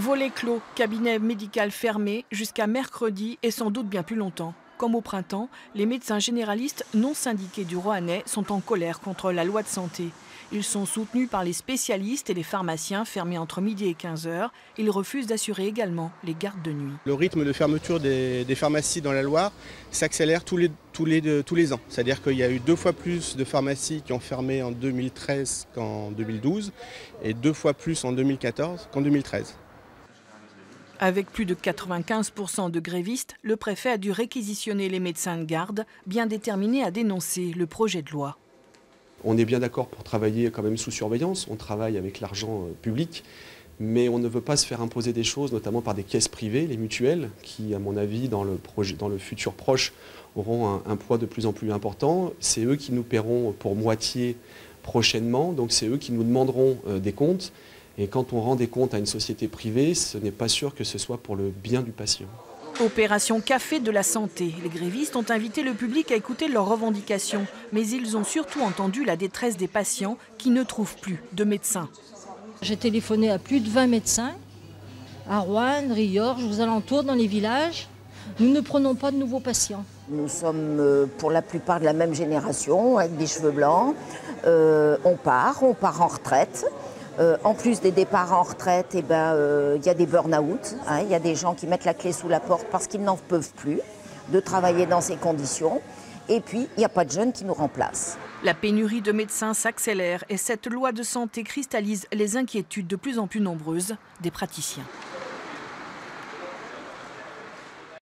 Volet clos, cabinet médical fermé jusqu'à mercredi et sans doute bien plus longtemps. Comme au printemps, les médecins généralistes non syndiqués du Roannais sont en colère contre la loi de santé. Ils sont soutenus par les spécialistes et les pharmaciens fermés entre midi et 15 heures. Ils refusent d'assurer également les gardes de nuit. Le rythme de fermeture des, pharmacies dans la Loire s'accélère tous les ans. C'est-à-dire qu'il y a eu deux fois plus de pharmacies qui ont fermé en 2013 qu'en 2012 et deux fois plus en 2014 qu'en 2013. Avec plus de 95% de grévistes, le préfet a dû réquisitionner les médecins de garde, bien déterminés à dénoncer le projet de loi. On est bien d'accord pour travailler quand même sous surveillance, on travaille avec l'argent euh, public, mais on ne veut pas se faire imposer des choses, notamment par des caisses privées, les mutuelles, qui, à mon avis, dans le, futur proche, auront un, un poids de plus en plus important. C'est eux qui nous paieront pour moitié prochainement, donc c'est eux qui nous demanderont euh, des comptes. Et quand on rend des comptes à une société privée, ce n'est pas sûr que ce soit pour le bien du patient. Opération Café de la Santé. Les grévistes ont invité le public à écouter leurs revendications, mais ils ont surtout entendu la détresse des patients qui ne trouvent plus de médecins. J'ai téléphoné à plus de 20 médecins, à Rouen, Riorges, aux alentours, dans les villages. Nous ne prenons pas de nouveaux patients. Nous sommes euh, pour la plupart de la même génération, avec des cheveux blancs. Euh, on part, on part en retraite. Euh, en plus des départs en retraite, eh ben, euh, il y a des burn-out. Hein. Il y a des gens qui mettent la clé sous la porte parce qu'ils n'en peuvent plus de travailler dans ces conditions. Et puis, il n'y a pas de jeunes qui nous remplacent. La pénurie de médecins s'accélère et cette loi de santé cristallise les inquiétudes de plus en plus nombreuses des praticiens.